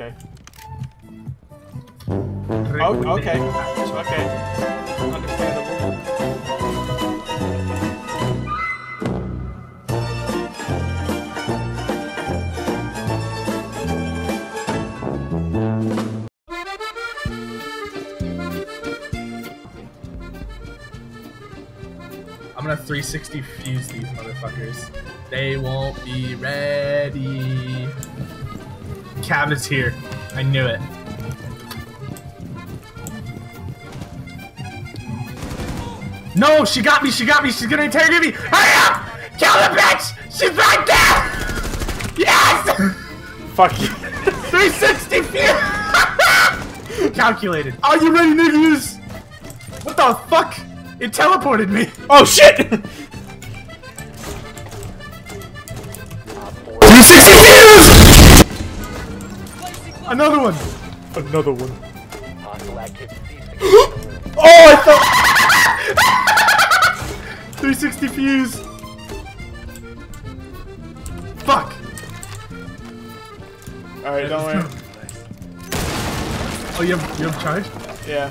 Okay. Oh, okay. Okay. Understandable. I'm gonna 360 Fuze these motherfuckers. They won't be ready. Cabinet's here. I knew it. No, she got me. She got me. She's gonna interrogate me. Hurry up! Kill the bitch! She's right there! Yes! Fuck you. 360 Fuze! Calculated. Are you ready, niggas? What the fuck? It teleported me. Oh shit! Another one. Another one. Oh, I thought. 360 Fuze. Fuck. All right, don't worry. Oh, you have you have charge? Yeah.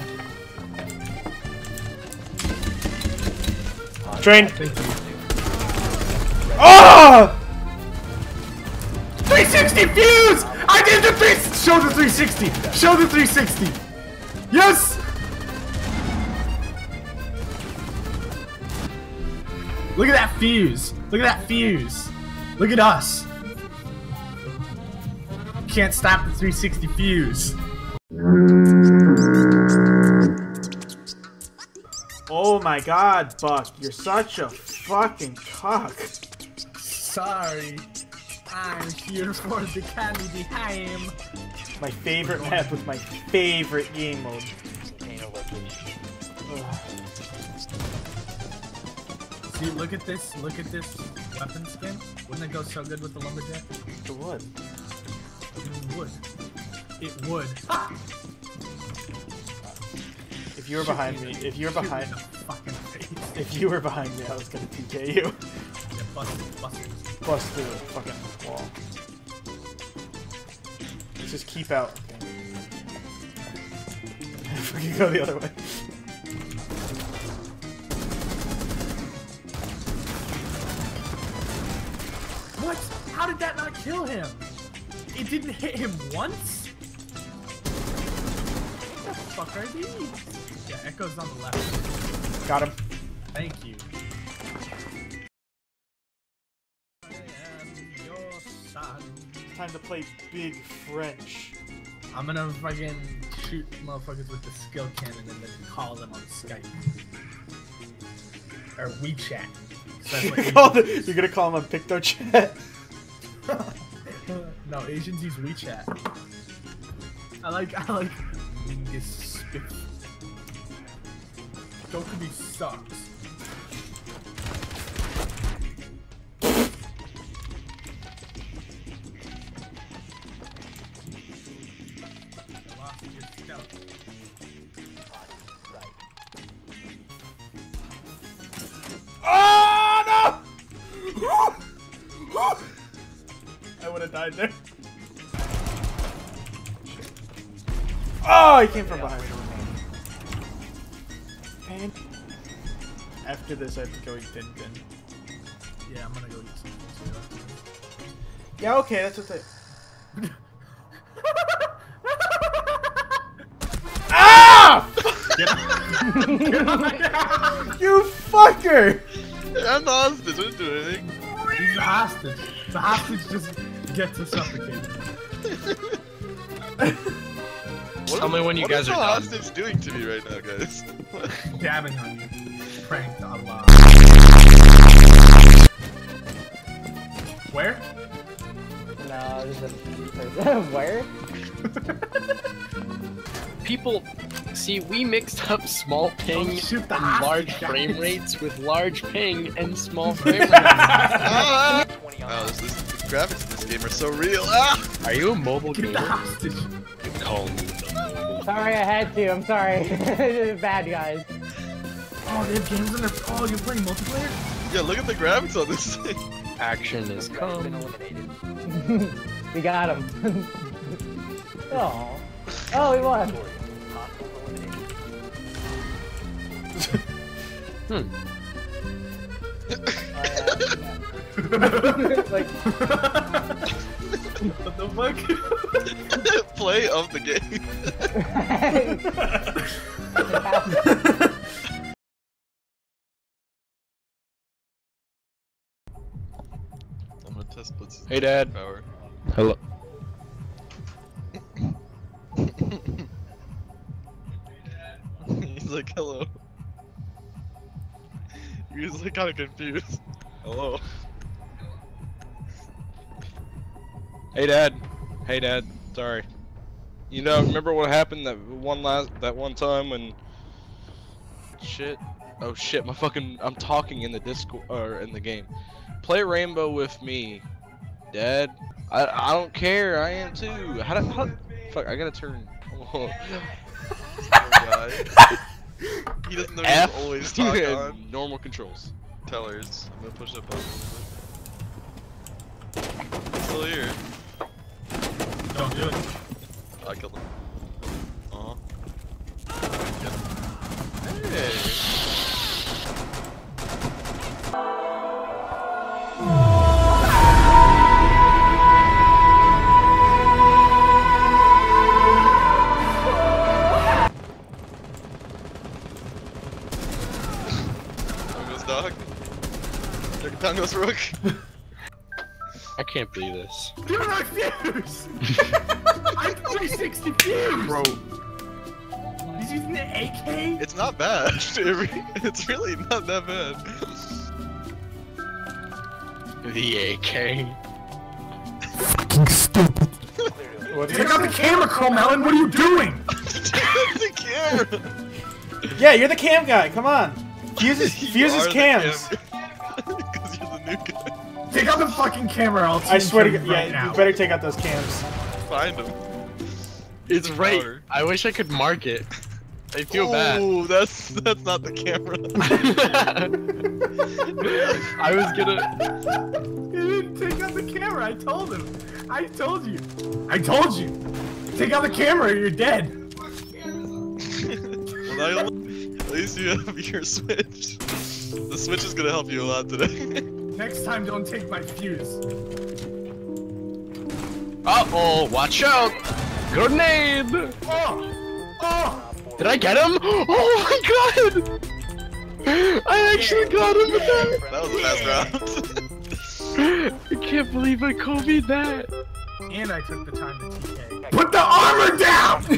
Train. Thank you. Ah! Oh! 360 fuse! I did the three. Show the 360. Show the 360. Yes. Look at that Fuze. Look at that Fuze. Look at us. Can't stop the 360 Fuze. Oh my God, Buck, you're such a fucking cock. Sorry. I'm here for the candy ham. My favorite map with my favorite game mode. Contain a location. See, look at this. Look at this weapon skin. Wouldn't it go so good with the lumberjack? The wood. It would. It would. If you were behind me, if you were behind, in the fucking face. if you were behind me, I was gonna TK you. Yeah, bust, bust. Bust through the fucking wall. Let's just keep out. We can go the other way. What? How did that not kill him? It didn't hit him once? What the fuck are these? Yeah, Echo's on the left. Got him. Thank you. Time to play Big French. I'm gonna fucking shoot motherfuckers with the skill cannon and then call them on Skype. Or WeChat. You're gonna call, Asians the, you're gonna call him on PictoChat. no, Asians use WeChat. I like, I like Mingus Spiff. Dokkaebi sucks. Oh no! I would have died there. Oh, he came from behind. And after this, I have to go eat Din Din. Yeah, I'm gonna go eat something. Yeah, okay, that's what they. ah! you fucker! I'm the hostage. I didn't do anything. He's a hostage. The hostage just gets to suffocate. What Tell me when you what guys is are the done. hostage doing to me right now, guys? Dabbing on you. Pranked Allah. Where? No, this is a where? People, see, we mixed up small ping Don't shoot the and large guys. frame rates with large ping and small frame rates. ah! 20 Oh, this, this, the graphics in this game are so real. Ah! Are you a mobile Get the gamer? hostage. Call me. Sorry, I had to. I'm sorry. Bad guys. Oh, they have games on their. Oh, you're playing multiplayer? Yeah, look at the graphics on this thing. Action is Threat has been eliminated. we got him. Oh. Oh, we won. Hmm. Like, what the fuck? Play of the game. I'm gonna test Blitz's Hey, Dad. power. Hello. He's like, hello. He's like kind of confused. Hello. Hey dad. Hey dad. Sorry. You know, remember what happened that one last that one time when shit. Oh shit, my fucking I'm talking in the Discord or in the game. Play Rainbow with me. Dad. I I don't care. I am too. How do how, fuck, I got to turn Poor guy. He doesn't know F you always talk on. normal controls. Tellers. I'm gonna push up on him. He's still here. Don't do it. I killed him. Second rook. I can't believe this. Give me my Fuze! I'm 360 Fuze! Bro, He's using the AK? It's not bad. It it's really not that bad. The AK. What Take out the camera, Chrome Melon! What are you doing? the camera. Yeah, you're the cam guy. Come on. Fuses, You fuses are the cams. Take out the fucking camera, I'll I swear to God, kill you right now. you better take out those cams. Find them. It's right. Power. I wish I could mark it. I feel bad. Ooh, that's that's not the camera. I was gonna. He didn't take out the camera, I told him. I told you. I told you. Take out the camera or you're dead. well, now at least you have your switch. The switch is gonna help you a lot today. Next time, don't take my Fuze. Uh oh, watch out! Grenade! Oh! Oh! Did I get him? Oh my god! I actually got him with that! that was a fast round. I can't believe I Kobe that! And I took the time to TK. Put the armor down!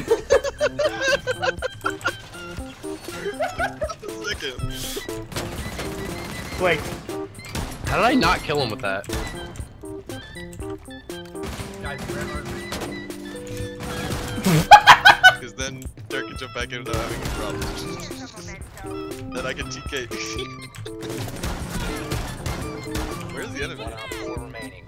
Second. Blake, How did I not kill him with that? Guys, where are they? Because then Dirk can jump back in without having a problem. then I can TK. Where's the enemy? One four remaining.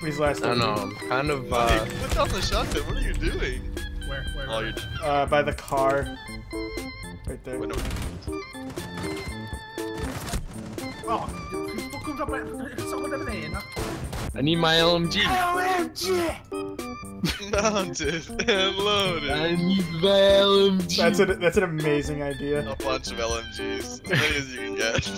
please last. I don't know, I'm kind of, uh... Hey, put down the shotgun. What are you doing? Where, where? Oh, where? you're. Uh, by the car. Right there. Wait, no. Oh, fuck up someone over there. I need my LMG. LMG! Mounted and loaded. I need my LMG. That's an that's an amazing idea. A bunch of LMGs. As many as you can get.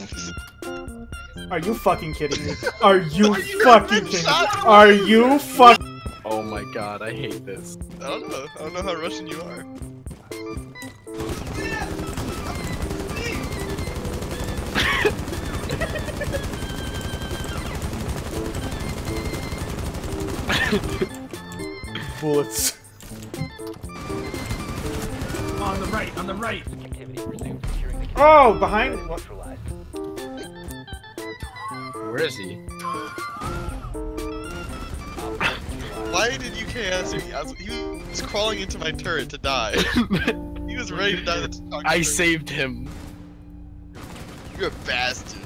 Are you fucking kidding me? Are you Are you fucking kidding me? Are you fuck? Oh my god, I hate this. I don't know. I don't know how Russian you are. Bullets. On the right, on the right. Activity resumed. Securing the Oh, behind. What? Where is he? Why did you KS me? I was, he was crawling into my turret to die. he was ready to die. That's I saved him. You're a bastard.